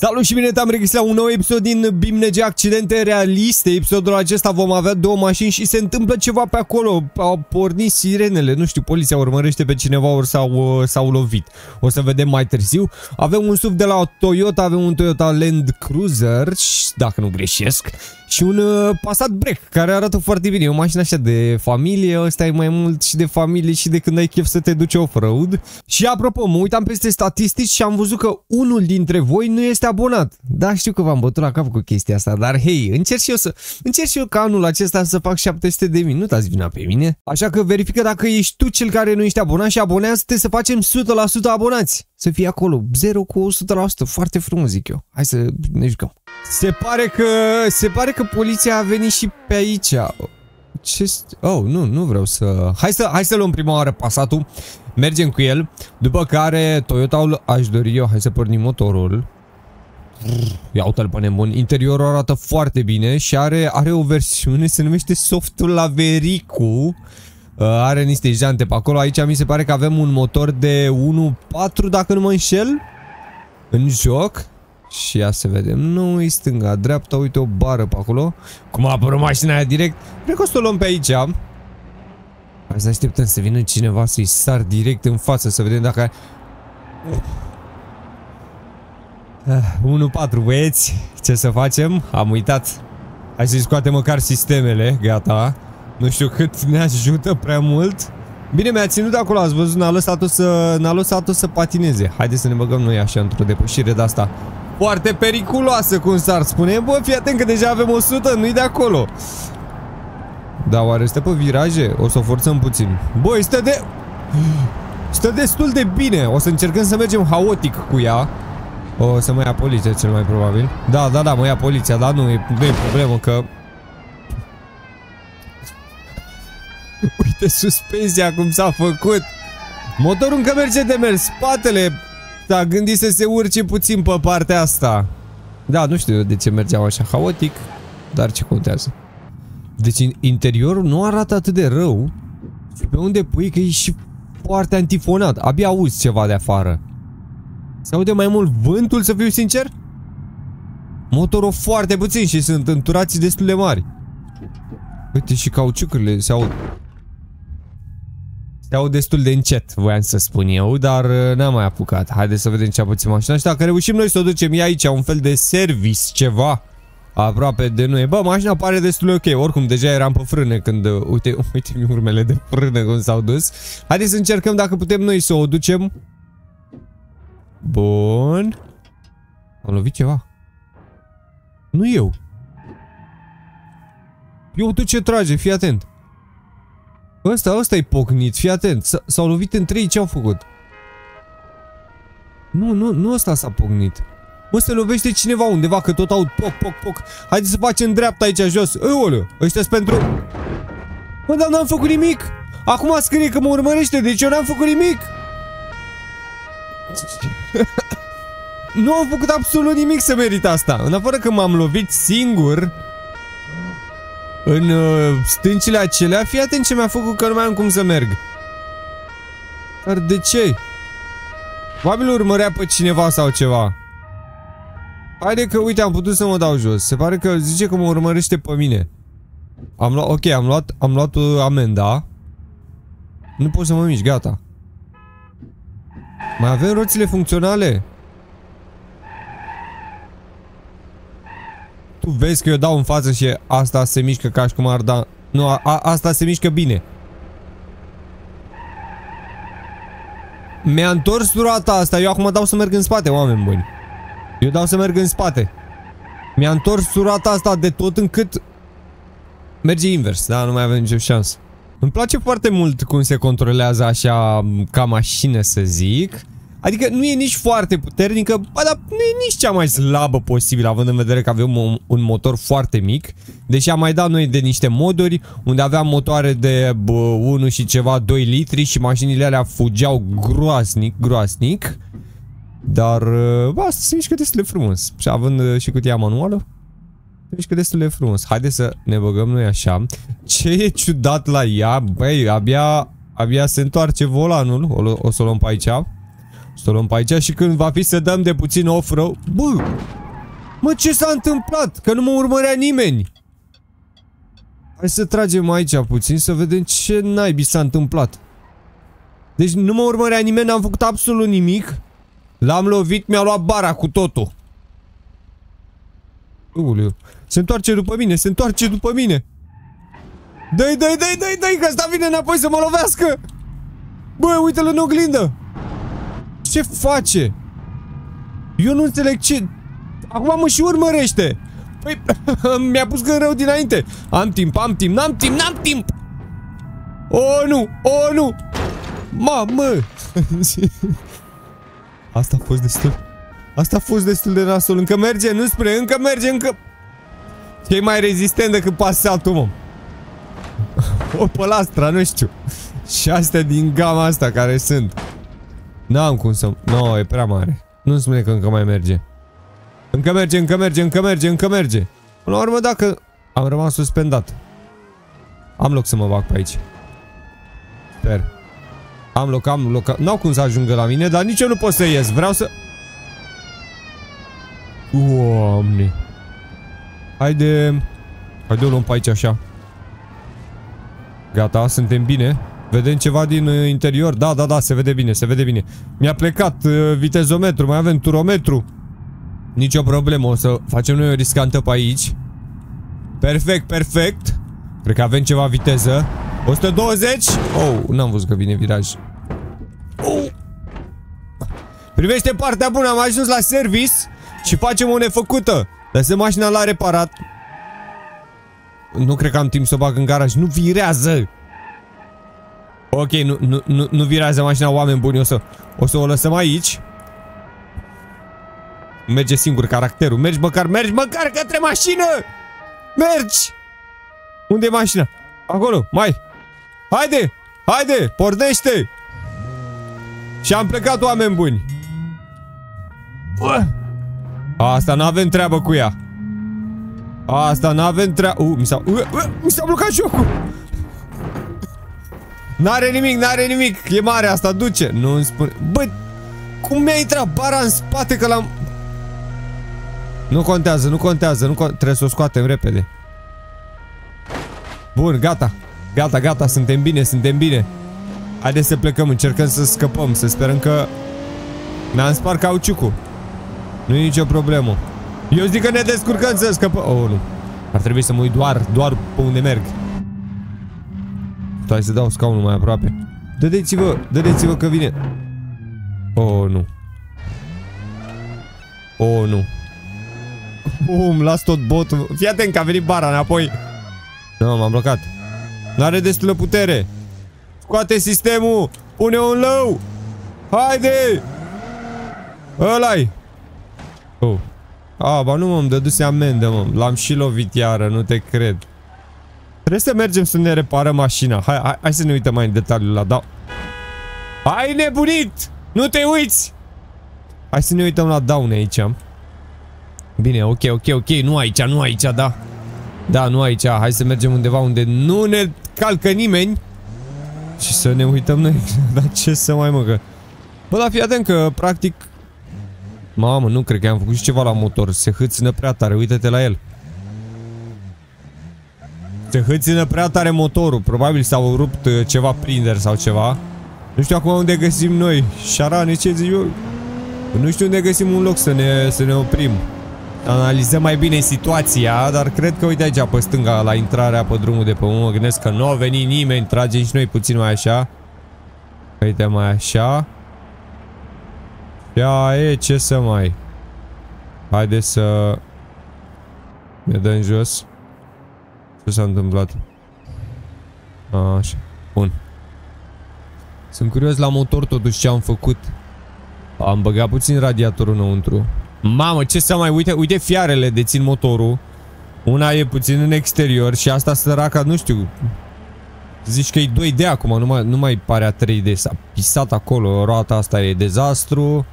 Salut și bine te-am registrat un nou episod din BIMNG Accidente Realiste. Episodul acesta vom avea două mașini și se întâmplă ceva pe acolo. Au pornit sirenele, nu știu, poliția urmărește pe cineva ori s-au lovit. O să vedem mai târziu. Avem un SUV de la Toyota, avem un Toyota Land Cruiser, dacă nu greșesc și un uh, Passat Break, care arată foarte bine. E o mașină așa de familie, ăsta e mai mult și de familie și de când ai chef să te duci off-road. Și apropo, mă uitam peste statistici și am văzut că unul dintre voi nu este abonat. Da, știu că v-am bătut la cap cu chestia asta, dar hei, încerc și eu să încerc și eu ca anul acesta să fac 700 de mii, nu dați vina pe mine. Așa că verifică dacă ești tu cel care nu ești abonat și abonează-te să facem 100% abonați. Să fie acolo, 0 cu 100%, foarte frumos zic eu. Hai să ne jucăm. Se pare că, se pare că poliția a venit și pe aici. Ce... Oh, nu, nu vreau să... Hai să, hai să luăm prima oară pasatul. Mergem cu el. După care Toyota aș dori eu. Hai să pornim motorul. Ia uite-l pe nebun. Interiorul arată foarte bine și are, are o versiune, se numește softul la Vericu. Uh, are niște jante pe acolo. Aici mi se pare că avem un motor de 1.4 dacă nu mă înșel. În joc. Și ia să vedem. Nu e stânga, dreapta, uite o bară pe acolo. Cum a apărut mașina aia direct. Cred că o să o luăm pe aici. Hai să așteptăm să vină cineva să-i sar direct în față, să vedem dacă... Uh, 1-4 băieți, ce să facem? Am uitat. Hai să-i scoatem măcar sistemele, gata. Nu știu cât ne ajută prea mult. Bine, mi-a ținut de acolo, ați văzut, n-a lăsat-o să, n-a lăsat-o să patineze. Haideți să ne băgăm noi așa într-o depășire de asta. Foarte periculoasă, cum s-ar spune. Bă, fii atent că deja avem 100, nu-i de acolo. Da, oare stă pe viraje? O să o forțăm puțin. Băi, stă de... Stă destul de bine. O să încercăm să mergem haotic cu ea. O să mă ia poliția cel mai probabil. Da, da, da, mă ia poliția, dar nu e, nu e problemă că... Uite suspenzia cum s-a făcut. Motorul încă merge de mers. Spatele S-a gândit să se urce puțin pe partea asta. Da, nu știu de ce mergeau așa haotic, dar ce contează. Deci interiorul nu arată atât de rău. Și pe unde pui că e și foarte antifonat. Abia auzi ceva de afară. Se aude mai mult vântul, să fiu sincer? Motorul foarte puțin și sunt înturații destul de mari. Uite și cauciucurile se aud. Se au destul de încet, voiam să spun eu, dar uh, n-am mai apucat. Haideți să vedem ce a puțin mașina și dacă reușim noi să o ducem e aici, un fel de service, ceva aproape de noi. Bă, mașina pare destul de ok, oricum deja eram pe frâne când, uh, uite, uite urmele de frână cum s-au dus. Haideți să încercăm dacă putem noi să o ducem. Bun. Am lovit ceva. Nu eu. Eu tu ce trage, fii atent. Ăsta, ăsta e pocnit, fii atent. S-au lovit în trei, ce au făcut? Nu, nu, nu ăsta s-a pocnit. Mă, se lovește cineva undeva, că tot aud poc, poc, poc. Haideți să facem dreapta aici jos. Eoleu, ăștia pentru... Mă, dar n-am făcut nimic. Acum scrie că mă urmărește, deci eu n-am făcut nimic. nu am făcut absolut nimic să merit asta. În afară că m-am lovit singur în uh, stâncile acelea, fii atent ce mi-a făcut că nu mai am cum să merg. Dar de ce? Probabil urmărea pe cineva sau ceva. Haide că, uite, am putut să mă dau jos. Se pare că zice că mă urmărește pe mine. Am luat, ok, am luat, am luat uh, amenda. Nu pot să mă mișc, gata. Mai avem roțile funcționale? Vezi că eu dau în față și asta se mișcă ca și cum ar da... Nu, a, a, asta se mișcă bine. Mi-a întors durata asta. Eu acum dau să merg în spate, oameni buni. Eu dau să merg în spate. Mi-a întors durata asta de tot încât... Merge invers, da? Nu mai avem nicio șansă. Îmi place foarte mult cum se controlează așa ca mașină, să zic. Adică nu e nici foarte puternică, ba, dar nu e nici cea mai slabă posibil, având în vedere că avem un, un motor foarte mic. Deși am mai dat noi de niște moduri, unde aveam motoare de bă, 1 și ceva 2 litri și mașinile alea fugeau groasnic, groasnic. Dar, bă, asta se mișcă destul de frumos. Și având uh, și cutia manuală, se mișcă destul de frumos. Haideți să ne băgăm noi așa. Ce e ciudat la ea? Băi, abia, abia se întoarce volanul. O, o să o luăm pe aici. Să o luăm pe aici și când va fi să dăm de puțin off-road... Bă! Mă, ce s-a întâmplat? Că nu mă urmărea nimeni! Hai să tragem aici puțin să vedem ce naibii s-a întâmplat. Deci nu mă urmărea nimeni, n-am făcut absolut nimic. L-am lovit, mi-a luat bara cu totul. Uliu. Se întoarce după mine, se întoarce după mine. Dai, dai, dai, dai, dai, că ăsta vine înapoi să mă lovească. Bă, uite-l în oglindă. Ce face? Eu nu înțeleg ce... Acum mă și urmărește. Păi, mi-a pus când rău dinainte. Am timp, am timp, n-am timp, n-am timp. O, nu, o, nu. Mamă! Asta a fost destul. Asta a fost destul de nasol. Încă merge, nu spre, încă merge, încă... E mai rezistent decât pasatul, mă. O pălastra, nu știu. Și astea din gama asta care sunt. N-am cum să... No, e prea mare. Nu spune că încă mai merge. Încă merge, încă merge, încă merge, încă merge. Până la urmă, dacă... Am rămas suspendat. Am loc să mă bag pe aici. Sper. Am loc, am loc. N-au cum să ajungă la mine, dar nici eu nu pot să ies. Vreau să... Doamne. Haide. Haide o luăm pe aici așa. Gata, suntem bine. Vedem ceva din uh, interior? Da, da, da, se vede bine, se vede bine. Mi-a plecat uh, vitezometru, mai avem turometru. Nicio problemă, o să facem noi o riscantă pe aici. Perfect, perfect. Cred că avem ceva viteză. 120. Oh, n-am văzut că vine viraj. Oh. Privește partea bună, am ajuns la service și facem o nefăcută. Lăsăm mașina la reparat. Nu cred că am timp să o bag în garaj. Nu virează! Ok, nu, nu, nu, nu virează mașina, oameni buni. O să, o să o lăsăm aici. Merge singur caracterul. Mergi măcar, mergi măcar către mașină! Mergi! Unde e mașina? Acolo, mai! Haide! Haide! Pornește! Și am plecat, oameni buni! Asta n-avem treabă cu ea. Asta n-avem treabă... Uh, mi s-a... Uh, uh, mi s-a blocat jocul! N-are nimic, n-are nimic. E mare asta, duce. Nu îmi spune... Bă, cum mi-a intrat bara în spate că l-am... Nu contează, nu contează, nu con trebuie să o scoatem repede. Bun, gata. Gata, gata, suntem bine, suntem bine. Haideți să plecăm, încercăm să scăpăm, să sperăm că... Ne-am spart cauciucul. Nu e nicio problemă. Eu zic că ne descurcăm să scăpăm. Oh, nu. Ar trebui să mă uit doar, doar pe unde merg. Stai să dau scaunul mai aproape. Dădeți-vă, dădeți-vă că vine. Oh, nu. Oh, nu. Bum, las tot botul. Fii atent că a venit bara înapoi. Nu, m-am blocat. N-are destulă putere. Scoate sistemul. Pune un low. Haide! Ăla-i. Oh. A, ba nu mă-mi dăduse amendă, mă. L-am și lovit iară, nu te cred. Trebuie să mergem să ne reparăm mașina. Hai, hai, hai să ne uităm mai în detaliu la da. Hai nebunit! Nu te uiți! Hai să ne uităm la daune aici. Bine, ok, ok, ok. Nu aici, nu aici, da. Da, nu aici. Hai să mergem undeva unde nu ne calcă nimeni. Și să ne uităm noi. Dar ce să mai mă, că... Bă, dar fii atent că, practic... Mamă, nu cred că am făcut și ceva la motor. Se hâțină prea tare. Uită-te la el. Se hâțină prea tare motorul. Probabil s-au rupt uh, ceva prinderi sau ceva. Nu știu acum unde găsim noi. Șarane, ce zic eu? Nu știu unde găsim un loc să ne, să ne oprim. Analizăm mai bine situația, dar cred că uite aici pe stânga la intrarea pe drumul de pe mă gândesc că nu a venit nimeni, tragem și noi puțin mai așa. Uite mai așa. Ia e, ce să mai... Haide să... Ne dăm jos. Ce s-a întâmplat? Așa. Bun. Sunt curios la motor totuși ce am făcut. Am băgat puțin radiatorul înăuntru. Mamă, ce să mai... Uite, uite fiarele dețin motorul. Una e puțin în exterior și asta săraca, nu știu... Zici că e 2D acum, nu mai, nu mai pare a 3D. S-a pisat acolo. Roata asta e dezastru.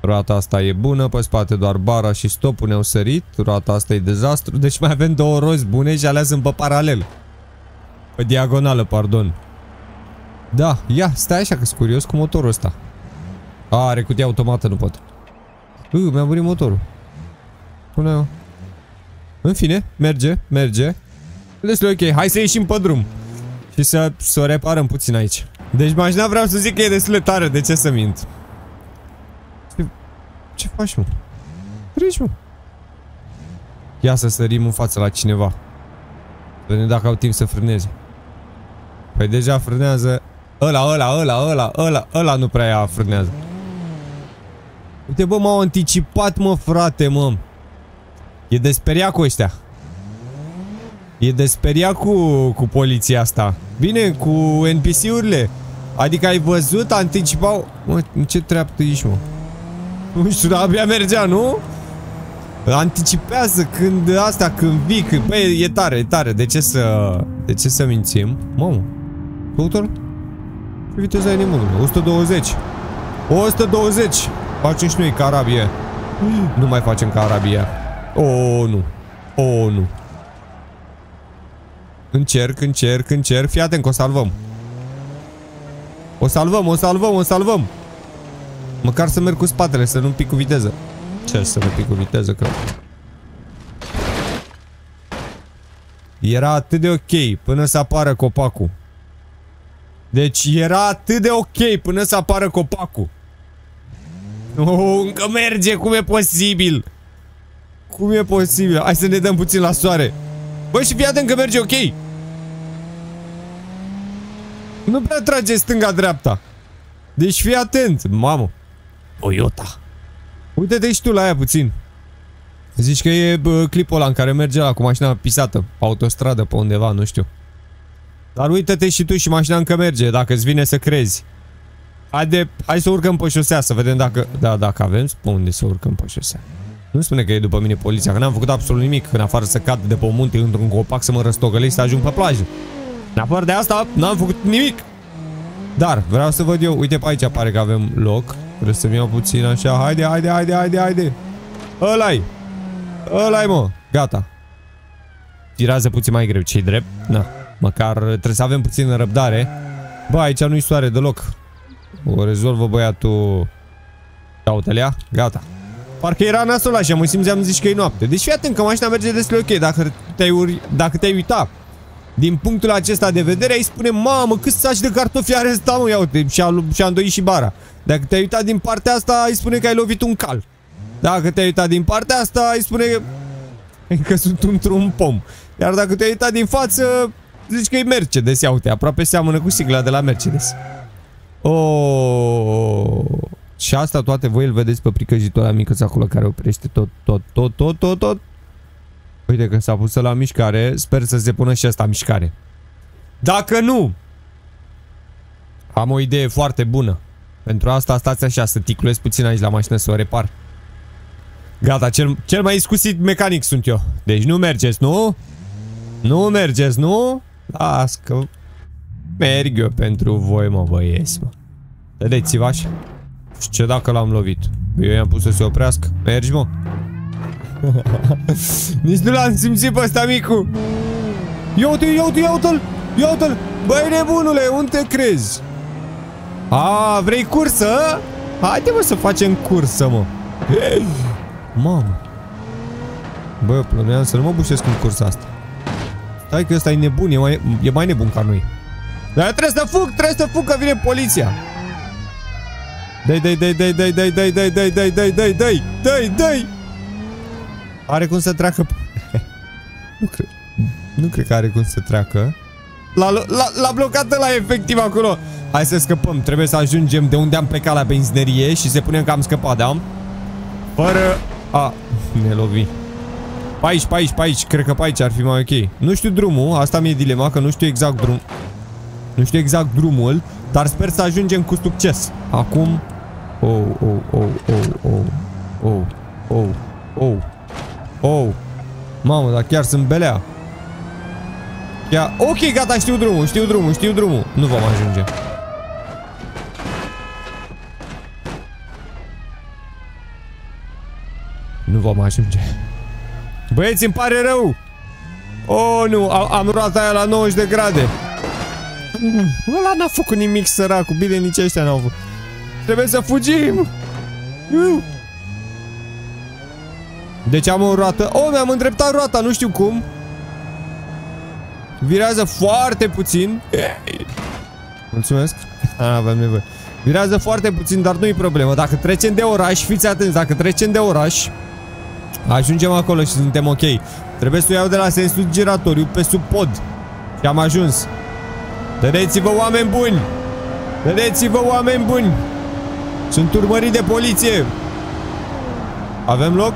Roata asta e bună, pe spate doar bara și stopul ne-au sărit. Roata asta e dezastru. Deci mai avem două roți bune și alea sunt pe paralel. Pe diagonală, pardon. Da, ia, stai așa că sunt curios cu motorul ăsta. A, are cutia automată, nu pot. Uh, mi-a murit motorul. Pune eu. În fine, merge, merge. Destul ok, hai să ieșim pe drum. Și să, să o reparăm puțin aici. Deci mașina vreau să zic că e destul de tare, de ce să mint? Ce, ce faci, mă? Treci, mă. Ia să sărim în față la cineva. Vedem dacă au timp să frâneze. Păi deja frânează. Ăla, ăla, ăla, ăla, ăla, ăla nu prea ia frânează. Uite, bă, m-au anticipat, mă, frate, mă. E de speria cu ăștia. E de speria cu, cu poliția asta. Bine, cu NPC-urile. Adică ai văzut, anticipau... Mă, în ce treaptă ești, mă? Nu știu, dar abia mergea, nu? Anticipează când asta, când vii, când... Băi, e tare, e tare. De ce să... De ce să mințim? Mamă. Căutor? Ce viteză ai nebunul? 120. 120. Facem și noi ca Arabie. Nu mai facem ca Arabia. Oh, nu. Oh, nu. Încerc, încerc, încerc. Fii atent că o salvăm. O salvăm, o salvăm, o salvăm. Măcar să merg cu spatele, să nu pic cu viteză. Ce să nu pic cu viteză, că... Era atât de ok până să apară copacul. Deci era atât de ok până să apară copacul. Oh, încă merge, cum e posibil? Cum e posibil? Hai să ne dăm puțin la soare. Băi, și fii atent că merge ok. Nu prea trage stânga-dreapta. Deci fii atent, mamă. Toyota. Uite-te și tu la aia puțin. Zici că e bă, clipul ăla în care merge la cu mașina pisată pe autostradă, pe undeva, nu știu. Dar uite-te și tu și mașina încă merge, dacă îți vine să crezi. Haide, hai să urcăm pe șosea, să vedem dacă... Da, dacă avem, spun unde să urcăm pe șosea. Nu spune că e după mine poliția, că n-am făcut absolut nimic, în afară să cad de pe o munte într-un copac să mă răstogălesc să ajung pe plajă. În afară de asta, n-am făcut nimic. Dar, vreau să văd eu, uite pe aici pare că avem loc. Vreau să-mi iau puțin așa, haide, haide, haide, haide, haide. Ăla-i. Ăla-i, mă. Gata. Tirează puțin mai greu, ce drept. Na, măcar trebuie să avem puțin răbdare. Bă, aici nu-i soare deloc. O rezolvă băiatul... Caută-le Gata. Parcă era nasul așa, mă simțeam zici că e noapte. Deci fii atent că mașina merge destul ok. Dacă te-ai uri... dacă te-ai uitat din punctul acesta de vedere, ai spune, mamă, cât saci de cartofi are ăsta, mă, ia uite, și-a și îndoit și bara. Dacă te-ai uitat din partea asta, ai spune că ai lovit un cal. Dacă te-ai uitat din partea asta, ai spune că, că sunt într-un pom. Iar dacă te-ai uitat din față, zici că e Mercedes, ia uite, aproape seamănă cu sigla de la Mercedes. Oh. Și asta toate voi îl vedeți pe pricăjitul ăla mică acolo care oprește tot, tot, tot, tot, tot, tot. Uite că s-a pus la mișcare, sper să se pună și asta mișcare. Dacă nu, am o idee foarte bună. Pentru asta stați așa, să ticluiesc puțin aici la mașină să o repar. Gata, cel, cel mai iscusit mecanic sunt eu. Deci nu mergeți, nu? Nu mergeți, nu? Las că merg eu pentru voi, mă, băieți, mă. Vedeți-vă așa. Și ce dacă l-am lovit? Eu i-am pus să se oprească. Mergi, mă. Nici nu l-am simțit pe ăsta micu. Ia uite, ia uite, ia uite-l! Ia uite-l! Băi nebunule, unde te crezi? A, vrei cursă? Haide mă să facem cursă, mă. Mamă. Bă, plăneam să nu mă bușesc în cursa asta. Stai că ăsta e nebun, e mai, e mai nebun ca noi. Dar trebuie să fug, trebuie să fug că vine poliția. Dai, dai, dai, dai, dai, dai, dai, dai, dai, dai, dai, dai, dai, dai, dai. Are cum să treacă. nu cred. Nu cred că are cum să treacă. L-a blocat la efectiv acolo. Hai să scăpăm. Trebuie să ajungem de unde am plecat la benzinerie și să punem că am scăpat, da? Fără... A, ne lovi. Pe aici, pe aici, pe aici. Cred că pe aici ar fi mai ok. Nu știu drumul. Asta mi-e dilema, că nu știu exact drum. Nu știu exact drumul, dar sper să ajungem cu succes. Acum... Oh, oh, oh, oh, oh, oh, oh, oh, oh. Mamă, dar chiar sunt belea. Ia, ok, gata, știu drumul, știu drumul, știu drumul. Nu vom ajunge. Nu vom ajunge. Băieți, îmi pare rău. Oh, nu, am luat aia la 90 de grade. Ăla n-a făcut nimic săracul, bine nici ăștia n-au făcut. Trebuie să fugim! Deci am o roată. Oh, mi-am îndreptat roata, nu știu cum. Virează foarte puțin. Mulțumesc. Avem nevoie. Virează foarte puțin, dar nu-i problemă. Dacă trecem de oraș, fiți atenți, dacă trecem de oraș, ajungem acolo și suntem ok. Trebuie să o iau de la sensul giratoriu pe sub pod. Și am ajuns. Dădeți-vă oameni buni! Dădeți-vă oameni buni! Sunt urmărit de poliție! Avem loc?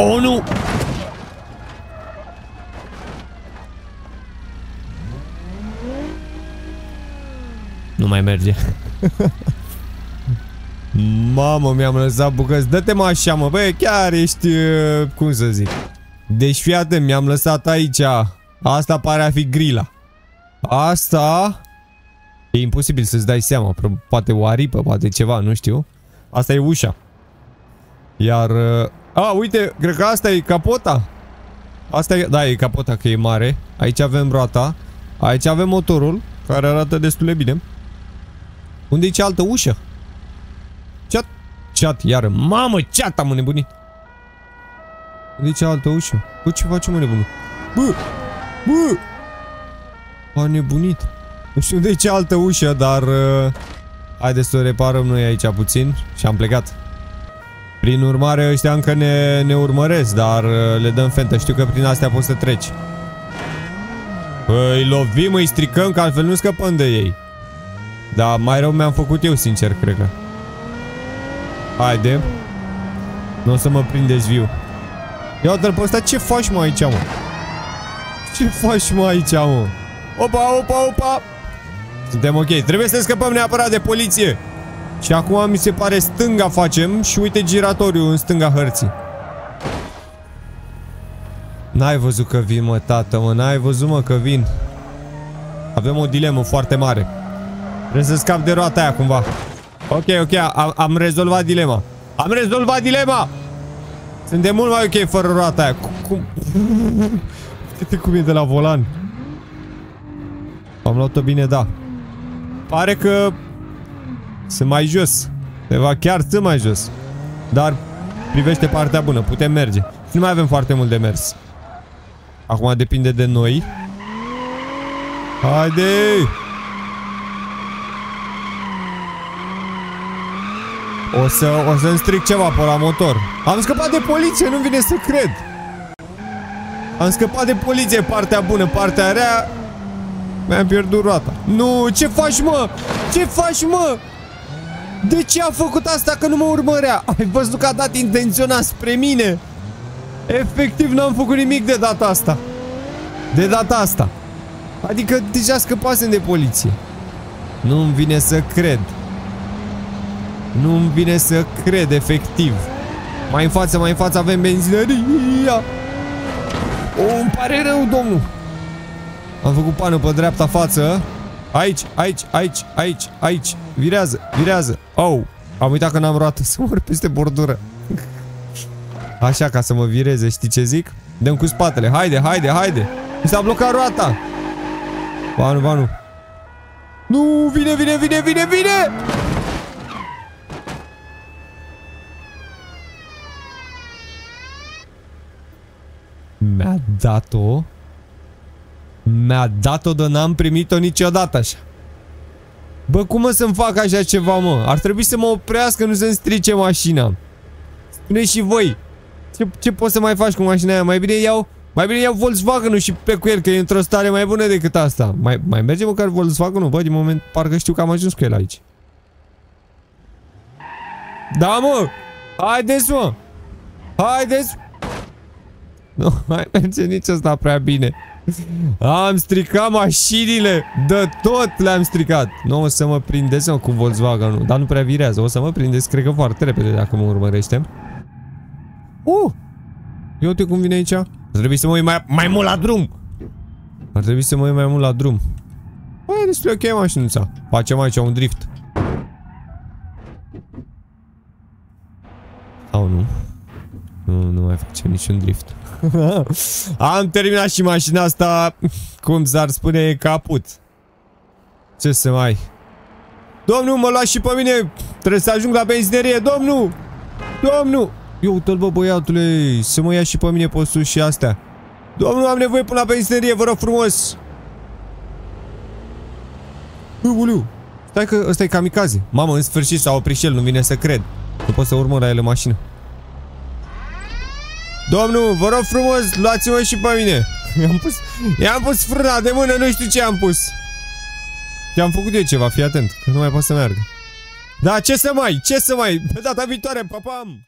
Oh, nu! Nu mai merge. Mamă, mi-am lăsat bucăți. Dă-te mă așa, mă. Băi, chiar ești... Uh, cum să zic? Deci fii atent, mi-am lăsat aici. Asta pare a fi grila. Asta... E imposibil să-ți dai seama. Poate o aripă, poate ceva, nu știu. Asta e ușa. Iar... Uh, a, uite, cred că asta e capota. Asta e... Da, e capota, că e mare. Aici avem roata. Aici avem motorul, care arată destul de bine. Unde e cealaltă ușă? Chat. Chat, iară. Mamă, chat, am înnebunit. Unde e cealaltă ușă? Bă, ce facem, mă, nebunul? Bă! Bă! A nebunit. Nu știu unde e cealaltă ușă, dar... Uh, haideți să o reparăm noi aici puțin și am plecat. Prin urmare, ăștia încă ne, ne urmăresc, dar uh, le dăm fentă. Știu că prin astea poți să treci. Îi lovim, îi stricăm, că altfel nu scăpăm de ei. Da, mai rău mi-am făcut eu, sincer, cred că. Haide. Nu o să mă prindeți viu. Ia uite-l pe ăsta, ce faci mă aici, mă? Ce faci mă aici, mă? Opa, opa, opa! Suntem ok. Trebuie să scăpăm neapărat de poliție. Și acum mi se pare stânga facem și uite giratoriu în stânga hărții. N-ai văzut că vin, mă, tată, mă, n-ai văzut, mă, că vin. Avem o dilemă foarte mare. Trebuie să scap de roata aia, cumva. Ok, ok, am, am rezolvat dilema. Am rezolvat dilema! Suntem mult mai ok fără roata aia. Cum? Uite cum e de la volan. Am luat-o bine, da. Pare că sunt mai jos. Ceva chiar sunt mai jos. Dar privește partea bună. Putem merge. Și nu mai avem foarte mult de mers. Acum depinde de noi. Haide! O să, o să-mi stric ceva pe la motor. Am scăpat de poliție, nu vine să cred. Am scăpat de poliție, partea bună, partea rea. Mi-am pierdut roata. Nu, ce faci, mă? Ce faci, mă? De ce a făcut asta că nu mă urmărea? Ai văzut că a dat intenționat spre mine? Efectiv n-am făcut nimic de data asta. De data asta. Adică deja scăpasem de poliție. Nu-mi vine să cred. Nu-mi vine să cred, efectiv. Mai în față, mai în față avem benzinăria. O, îmi pare rău, domnul. Am făcut pană pe dreapta față. Aici, aici, aici, aici, aici. Virează, virează. Oh, am uitat că n-am roată să mor peste bordură. Așa, ca să mă vireze, știi ce zic? Dăm cu spatele. Haide, haide, haide. Mi s-a blocat roata. Banu, banu. Nu, vine, vine, vine, vine, vine! Mi-a dat-o Mi-a dat-o de n-am primit-o niciodată așa Bă, cum mă să-mi fac așa ceva, mă? Ar trebui să mă oprească, nu să-mi strice mașina spune și voi ce, ce poți să mai faci cu mașina aia? Mai bine iau mai bine iau Volkswagen-ul și pe cu el, că e într-o stare mai bună decât asta. Mai, mai merge măcar Volkswagen-ul? Bă, din moment parcă știu că am ajuns cu el aici. Da, mă! Haideți, mă! Haideți! Nu mai merge nici asta prea bine. Am stricat mașinile. De tot le-am stricat. Nu o să mă prindeți mă, cu Volkswagen-ul. Dar nu prea virează. O să mă prindeți, cred că foarte repede dacă mă urmărește. Uh! Ia uite cum vine aici. Ar trebui să mă uit mai, mai mult la drum. Ar trebui să mă uit mai mult la drum. Bă, e destul ok mașinuța. Facem aici un drift. Sau nu? Nu, nu mai facem niciun drift. Am terminat și mașina asta, cum s-ar spune, caput. Ce să mai... Domnul, mă luați și pe mine! Trebuie să ajung la benzinerie, domnul! Domnul! Eu uite bă, băiatule, să mă ia și pe mine pe sus și astea. Domnul, am nevoie până la benzinerie, vă rog frumos! Uliu, stai că ăsta e kamikaze. Mamă, în sfârșit s-a oprit și el, nu vine să cred. Nu pot să urmă la ele mașină. Domnul, vă rog frumos, luați-mă și pe mine. I-am pus, i-am pus frâna de mână, nu știu ce am pus. Ce-am făcut eu ceva, fii atent, că nu mai pot să meargă. Da, ce să mai, ce să mai, pe data viitoare, papam!